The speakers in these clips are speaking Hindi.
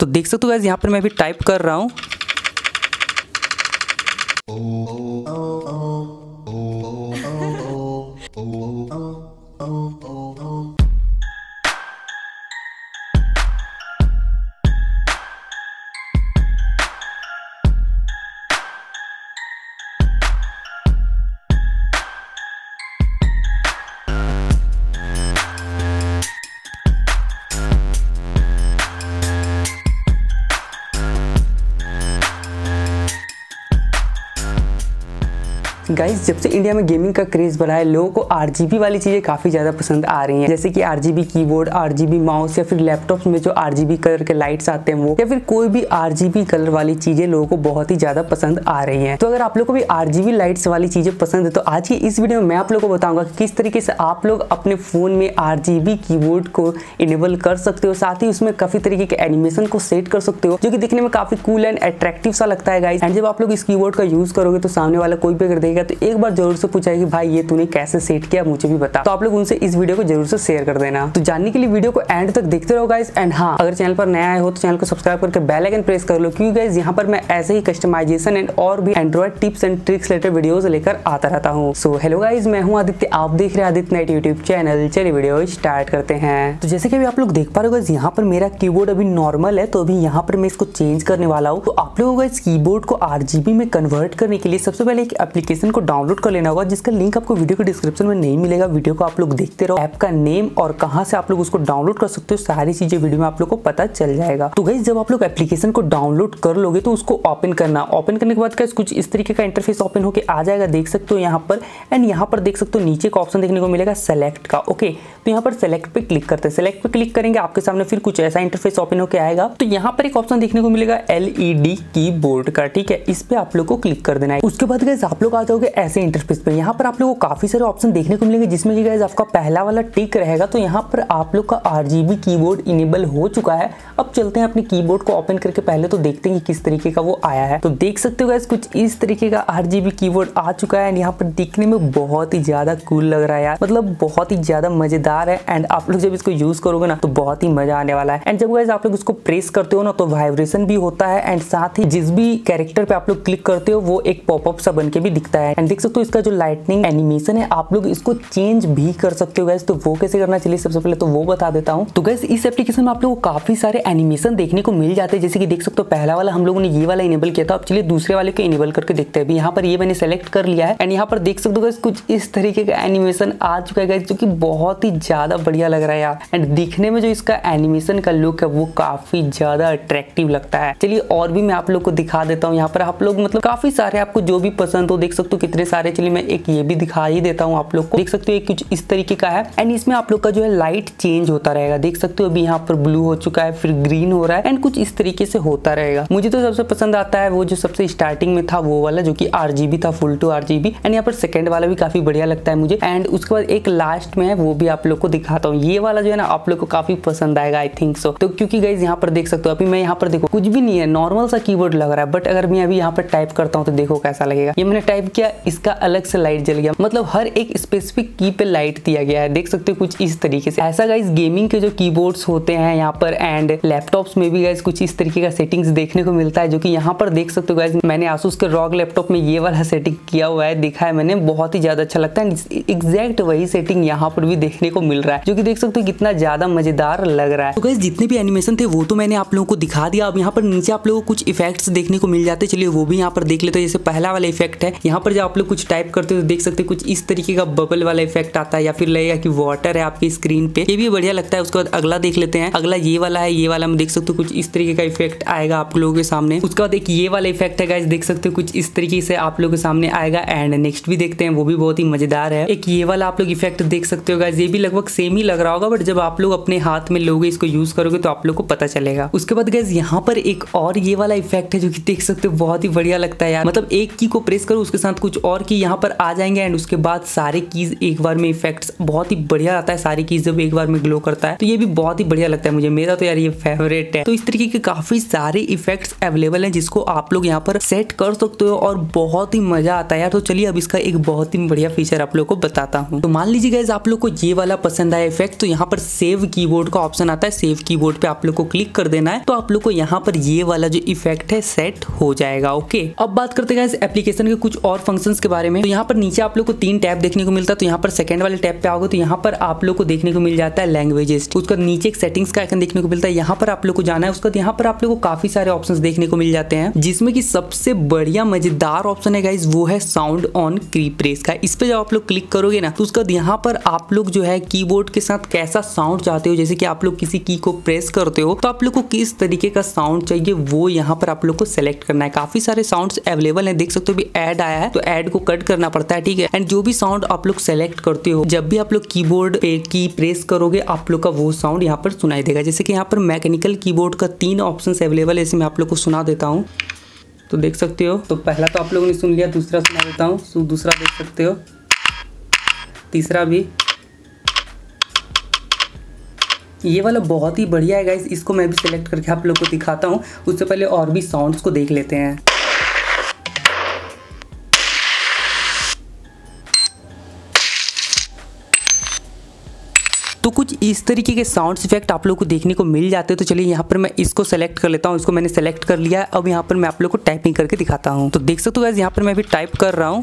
तो देख सकते हो गाइज़ यहाँ पर मैं अभी टाइप कर रहा हूँ। गाइस जब से इंडिया में गेमिंग का क्रेज बढ़ा है, लोगों को आरजीबी वाली चीज़ें काफ़ी ज़्यादा पसंद आ रही हैं। जैसे कि आरजीबी कीबोर्ड आरजीबी माउस या फिर लैपटॉप में जो आरजीबी कलर के लाइट्स आते हैं वो, या फिर कोई भी आरजीबी कलर वाली चीज़ें लोगों को बहुत ही ज़्यादा पसंद आ रही है। तो अगर आप लोग को भी आरजीबी लाइट्स वाली चीज़ें पसंद है तो आज की इस वीडियो में मैं आप लोग को बताऊँगा कि किस तरीके से आप लोग अपने फ़ोन में आरजीबी कीबोर्ड को इनेबल कर सकते हो, साथ ही उसमें काफ़ी तरीके के एनिमेशन को सेट कर सकते हो, जो कि दिखने में काफ़ी कूल एंड अट्रैक्टिव सा लगता है गाइस एंड जब आप लोग इस कीबोर्ड का यूज़ करोगे तो सामने वाला कोई भी अगर देखेगा तो एक बार ज़रूर से पूछा कि भाई ये तूने कैसे सेट किया, मुझे भी बता। तो आप लोग उनसे इस वीडियो को ज़रूर से शेयर कर देना। तो जानने के लिए वीडियो को एंड तक देखते रहो गाइस एंड हाँ अगर चैनल पर नया आए हो तो चैनल को सब्सक्राइब करके बेल आइकन प्रेस कर लो, क्योंकि गाइस यहाँ पर मैं ऐसे ही कस्टमाइजेशन एंड और भी Android tips and tricks related videos लेकर आता रहता हूँ। सो हेलो गाइज़ मैं हूँ आदित्य, आप देख रहे हैं आदित्य नाइट यूट्यूब चैनल चलिए वीडियो स्टार्ट करते हैं। तो जैसे कि अभी आप लोग देख पा रहे हो यहाँ पर मेरा कीबोर्ड अभी नॉर्मल है तो अभी यहाँ पर मैं इसको चेंज करने वाला हूँ। तो आप लोगों को इस कीबोर्ड को आरजीबी में कन्वर्ट करने के लिए सबसे पहले एक एप्लीकेशन को डाउनलोड कर लेना होगा, जिसका लिंक आपको वीडियो के डिस्क्रिप्शन में नहीं मिलेगा। वीडियो को आप लोग देखते रहो ऐप का नेम और कहाँ से आप लोग उसको डाउनलोड कर सकते हो, सारी चीज़ें वीडियो में आप लोग को पता चल जाएगा। तो गई जब आप लोग एप्लीकेशन को डाउनलोड कर लोगे तो उसको ओपन करना। ओपन करने के बाद क्या कुछ इस तरीके का इंटरफेस ओपन होकर आ जाएगा, देख सकते हो यहाँ पर। एंड यहाँ पर देख सकते हो नीचे का ऑप्शन देखने को मिलेगा सेलेक्ट का। ओके तो यहाँ पर सेलेक्ट पे क्लिक करते हैं। सेलेक्ट पे क्लिक करेंगे, आपके सामने फिर कुछ ऐसा इंटरफेस ओपन होकर आएगा। तो यहाँ पर एक ऑप्शन देखने को मिलेगा एलईडी कीबोर्ड का। ठीक है? इस पे आप लोग को क्लिक कर देना है। उसके बाद गैस आप लोग आ जाओगे ऐसे इंटरफेस पे। यहाँ पर आप लोग को काफ़ी सारे ऑप्शन देखने को मिलेंगे, जिसमें कि गाइज़ आपका पहला वाला टिक रहेगा तो यहाँ पर आप लोग का आर कीबोर्ड इनेबल हो चुका है। अब चलते हैं अपने कीबोर्ड को ओपन करके पहले तो देखते हैं कि किस तरीके का वो आया है। तो देख सकते हो गाइज़ कुछ इस तरीके का आर कीबोर्ड आ चुका है एंड यहाँ पर दिखने में बहुत ही ज़्यादा कूल लग रहा है यार। मतलब बहुत ही ज़्यादा मज़ेदार है एंड आप लोग जब इसको यूज़ करोगे ना तो बहुत ही मज़ा आने वाला है। एंड जब गाइज़ आप लोग उसको प्रेस करते हो ना तो वाइब्रेशन भी होता है एंड साथ ही जिस भी कैरेक्टर पे आप लोग क्लिक करते हो, वो एक पॉपअप सा बन के भी दिखता है। एंड देख सकते हो इसका जो लाइटनिंग एनिमेशन है, आप लोग इसको चेंज भी कर सकते हो गैस तो वो कैसे करना चलिए सबसे पहले तो वो बता देता हूँ। तो गैस इस एप्लीकेशन में आप लोगों को काफ़ी सारे एनिमेशन देखने को मिल जाते हैं। जैसे कि देख सकते हो, पहला वाला हम लोगों ने ये वाला इनेबल किया था। अब चलिए दूसरे वाले को इनेबल करके देखते हैं। यहाँ पर ये मैंने सेलेक्ट कर लिया है। एंड यहाँ पर देख सकते हो गैस कुछ इस तरीके का एनिमेशन आ चुका है गैस जो कि बहुत ही ज़्यादा बढ़िया लग रहा है यार। एंड दिखने में जो इसका एनिमेशन का लुक है, वो काफ़ी ज़्यादा अट्रैक्टिव लगता है। चलिए और भी मैं आप लोग को दिखा देता हूँ। यहाँ पर आप लोग मतलब काफ़ी सारे आपको जो भी पसंद हो, देख सकते हो कितने सारे, चलिए मैं एक ये भी दिखा ही देता हूँ आप लोग को। देख सकते हो कुछ इस तरीके का है। एंड इसमें आप लोग का जो है लाइट चेंज होता रहेगा। देख सकते हो अभी यहाँ पर ब्लू हो चुका है, फिर ग्रीन हो रहा है। एंड कुछ इस तरीके से होता रहेगा। मुझे तो सबसे पसंद आता है वो जो सबसे स्टार्टिंग में था वो वाला, जो की आर था फुल टू आर एंड यहाँ पर सेकंड वाला भी काफ़ी बढ़िया लगता है मुझे। एंड उसके बाद एक लास्ट में है, वो भी आप लोग को दिखाता हूँ। ये वाला जो है ना, आप लोग को काफ़ी पसंद आएगा आई थिंक सो तो क्योंकि गाइज़ यहाँ पर देख सकते हो, अभी मैं यहाँ पर देखो, कुछ भी नहीं है नॉर्मल सा कीबोर्ड लग रहा है। बट अगर मैं अभी यहाँ पर टाइप करता हूँ तो देखो कैसा लगेगा। ये मैंने टाइप किया इसका अलग से लाइट जल गया। मतलब हर एक स्पेसिफिक की पे लाइट दिया गया है। देख सकते हो कुछ इस तरीके से। ऐसा गाइज़ गेमिंग के जो कीबोर्ड्स होते हैं यहाँ पर एंड लैपटॉप्स में भी गाइज़ कुछ इस तरीके का सेटिंग्स देखने को मिलता है, जो कि यहाँ पर देख सकते हो गाइज़ मैंने आसूस के रॉग लैपटॉप में ये वाला सेटिंग किया हुआ है। दिखा है मैंने, बहुत ही ज़्यादा अच्छा लगता है। एग्जैक्ट वही सेटिंग यहाँ पर भी देखने को मिल रहा है, जो कि देख सकते हो कितना ज़्यादा मज़ेदार लग रहा है। तो गाइज़ जितने भी एनिमेशन थे, वो तो मैंने आप लोगों को दिखा दिया। अब यहाँ पर नीचे आप लोगों को कुछ इफेक्ट्स देखने को मिल जाते चलिए, वो भी यहाँ पर देख लेते जैसे पहला वाला इफ़ेक्ट है, यहाँ पर जब आप लोग कुछ टाइप करते हो तो देख सकते हो कुछ इस तरीके का बबल वाला इफ़ेक्ट आता है या फिर लगेगा कि वाटर है आपकी स्क्रीन पे। ये भी बढ़िया लगता है, उसके बाद अगला देख लेते हैं। अगला ये वाला है, ये वाला में देख सकते हो कुछ इस तरीके का इफ़ेक्ट आएगा आप लोगों के सामने। उसके बाद एक ये वाला इफ़ेक्ट है गाइस देख सकते हो कुछ इस तरीके से आप लोगों के सामने आएगा एंड नेक्स्ट भी देखते हैं, वो भी बहुत ही मज़ेदार है। एक ये वाला आप लोग इफ़ेक्ट देख सकते हो गाइस ये भी लगभग सेम ही लग रहा होगा बट जब आप लोग अपने हाथ में लोगे, इसको यूज़ करोगे तो आप लोग को पता चलेगा। उसके बाद गैस यहाँ पर एक और ये वाला इफ़ेक्ट है जो कि देख सकते हो, बहुत ही बढ़िया लगता है यार। मतलब एक की को प्रेस करो, उसके साथ कुछ और की यहाँ पर आ जाएँगे एंड उसके बाद सारे कीज एक बार में इफेक्ट्स बहुत ही बढ़िया आता है, सारी कीज जब एक बार में ग्लो करता है तो ये भी बहुत ही बढ़िया लगता है मुझे। मेरा तो यार ये फेवरेट है। तो इस तरीके के काफ़ी सारे इफेक्ट्स अवेलेबल है जिसको आप लोग यहाँ पर सेट कर सकते हो और बहुत ही मज़ा आता है यार। तो चलिए अब इसका एक बहुत ही बढ़िया फीचर आप लोग को बताता हूँ। तो मान लीजिए गैस आप लोग को ये वाला पसंद आया इफ़ेक्ट तो यहाँ पर सेव कीबोर्ड का ऑप्शन आता है। सेव कीबोर्ड पे आप लोग को क्लिक कर देना है तो आप लोग को यहाँ पर ये वाला जो इफ़ेक्ट है सेट हो जाएगा ओके अब बात करते हैं एप्लीकेशन के कुछ और फ़ंक्शंस के बारे में। तो यहाँ पर नीचे आप लोग को तीन टैब देखने को मिलता है। तो यहाँ पर सेकंड वाले टैब पे आओगे तो यहाँ पर आप लोग को देखने को मिल जाता है लैंग्वेजेस उसका नीचे एक सेटिंग्स का आइकन देखने को मिलता है। यहाँ पर आप लोग को जाना है। उसका यहाँ पर आप लोग को काफ़ी सारे ऑप्शन देखने को मिल जाते हैं। जिसमें की सबसे बढ़िया मज़ेदार ऑप्शन है वो है साउंड ऑन क्रीप्रेस का। इस पर जब आप लोग क्लिक करोगे ना तो उसका यहाँ पर आप लोग जो है कीबोर्ड के साथ कैसा साउंड चाहते हो, जैसे कि आप लोग किसी की को प्रेस करते हो तो आप लोग को किस तरीके का साउंड चाहिए, वो यहाँ पर आप लोग को सेलेक्ट करना है। काफ़ी सारे साउंड अवेलेबल है। देख सकते हो भी एड आया है। तो एड को कट करना पड़ता है, ठीक है? एंड जो भी साउंड आप लोग सेलेक्ट करते हो, जब भी आप लोग कीबोर्ड पे की प्रेस करोगे, आप लोग का वो साउंड यहाँ पर सुनाई देगा। जैसे कि यहाँ पर मैकेनिकल कीबोर्ड का तीन ऑप्शन अवेलेबल है, इसे मैं आप लोग को सुना देता हूँ। तो देख सकते हो तो पहला तो आप लोगों ने सुन लिया, दूसरा सुना देता हूँ। दूसरा देख सकते हो। तीसरा भी। ये वाला बहुत ही बढ़िया है गाइस इसको मैं भी सिलेक्ट करके आप लोग को दिखाता हूँ। उससे पहले और भी साउंड्स को देख लेते हैं। तो कुछ इस तरीके के साउंड इफ़ेक्ट आप लोग को देखने को मिल जाते हैं। तो चलिए यहाँ पर मैं इसको सेलेक्ट कर लेता हूँ। इसको मैंने सेलेक्ट कर लिया अब यहाँ पर मैं आप लोग को टाइपिंग करके दिखाता हूँ। तो देख सकते हो यहाँ पर मैं भी टाइप कर रहा हूँ।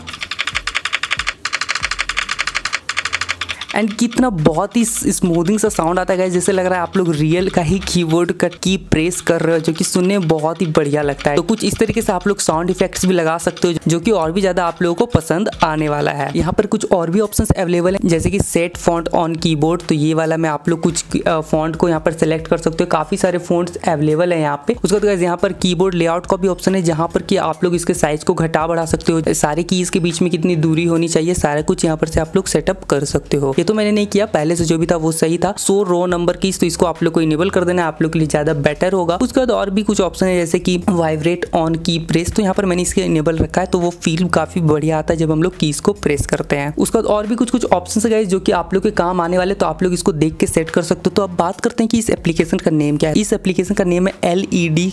एंड कितना बहुत ही स्मूदिंग सा साउंड आता है जैसे लग रहा है आप लोग रियल का ही कीबोर्ड का की प्रेस कर रहे हो, जो कि सुनने में बहुत ही बढ़िया लगता है। तो कुछ इस तरीके से आप लोग साउंड इफेक्ट्स भी लगा सकते हो, जो कि और भी ज़्यादा आप लोगों को पसंद आने वाला है। यहाँ पर कुछ और भी ऑप्शन अवेलेबल है, जैसे कि सेट फॉन्ट ऑन कीबोर्ड तो ये वाला मैं आप लोग कुछ फॉन्ट को यहाँ पर सेलेक्ट कर सकते हो। काफ़ी सारे फ़ोन अवेलेबल है यहाँ पे। उसके बाद यहाँ पर कीबोर्ड लेआउट का भी ऑप्शन है, जहाँ पर की आप लोग इसके साइज़ को घटा बढ़ा सकते हो। सारे कीज के बीच में कितनी दूरी होनी चाहिए, सारा कुछ यहाँ पर से आप लोग सेटअप कर सकते हो। ये तो मैंने नहीं किया, पहले से जो भी था वो सही था। सो रो नंबर की तो इसको आप लोग को इनेबल कर देना आप लोग के लिए ज़्यादा बेटर होगा। उसके बाद और भी कुछ ऑप्शन है, जैसे कि वाइब्रेट ऑन की प्रेस तो यहाँ पर मैंने इसके इनेबल रखा है तो वो फील काफ़ी बढ़िया आता है जब हम लोग कीज को प्रेस करते हैं। उसके बाद और भी कुछ कुछ ऑप्शन है जो की आप लोग के काम आने वाले तो आप लोग इसको देख के सेट कर सकते हो। तो अब बात करते हैं कि इस एप्लीकेशन का नेम क्या है। इस एप्लीकेशन का नेम है एल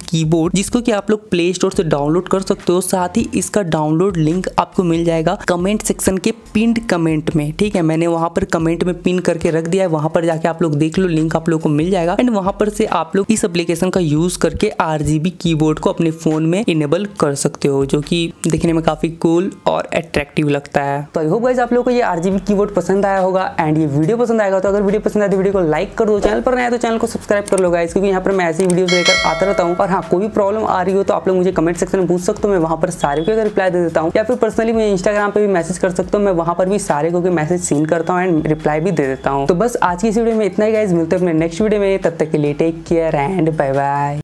कीबोर्ड जिसको कि आप लोग प्ले स्टोर से डाउनलोड कर सकते हो। साथ ही इसका डाउनलोड लिंक आपको मिल जाएगा कमेंट सेक्शन के पिंड कमेंट में, ठीक है? मैंने वहाँ पर कमेंट में पिन करके रख दिया है। वहाँ पर जाके आप लोग देख लो लिंक आप लोग को मिल जाएगा। एंड वहाँ पर से आप लोग इस एप्लीकेशन का यूज़ करके आरजीबी कीबोर्ड को अपने फ़ोन में इनेबल कर सकते हो, जो कि देखने में काफ़ी कूल और अट्रैक्टिव लगता है। तो आई होप गाइज़ आप लोग को ये आरजीबी कीबोर्ड पसंद आया होगा एंड ये वीडियो पसंद आएगा तो अगर वीडियो पसंद आए तो वीडियो को लाइक कर। दो चैनल पर नया तो चैनल को सब्सक्राइब कर लो गाइज़ क्योंकि यहाँ पर मैं ऐसी वीडियो लेकर आता रहता हूँ। और हाँ कोई भी प्रॉब्लम आ रही हो तो आप लोग मुझे कमेंट सेक्शन में पूछ सकते हो। मैं वहाँ पर सारे को रिप्लाई दे देता हूँ, या फिर पर्सनली मैं इंस्टाग्राम पर भी मैसेज कर सकता हूँ। मैं वहाँ पर भी सारे को मैसेज सीन करता हूँ एंड रिप्लाई भी दे देता हूँ। तो बस आज की इस वीडियो में इतना ही गाइज़ मिलते हैं अपने नेक्स्ट वीडियो में। तब तक के लिए take care and bye bye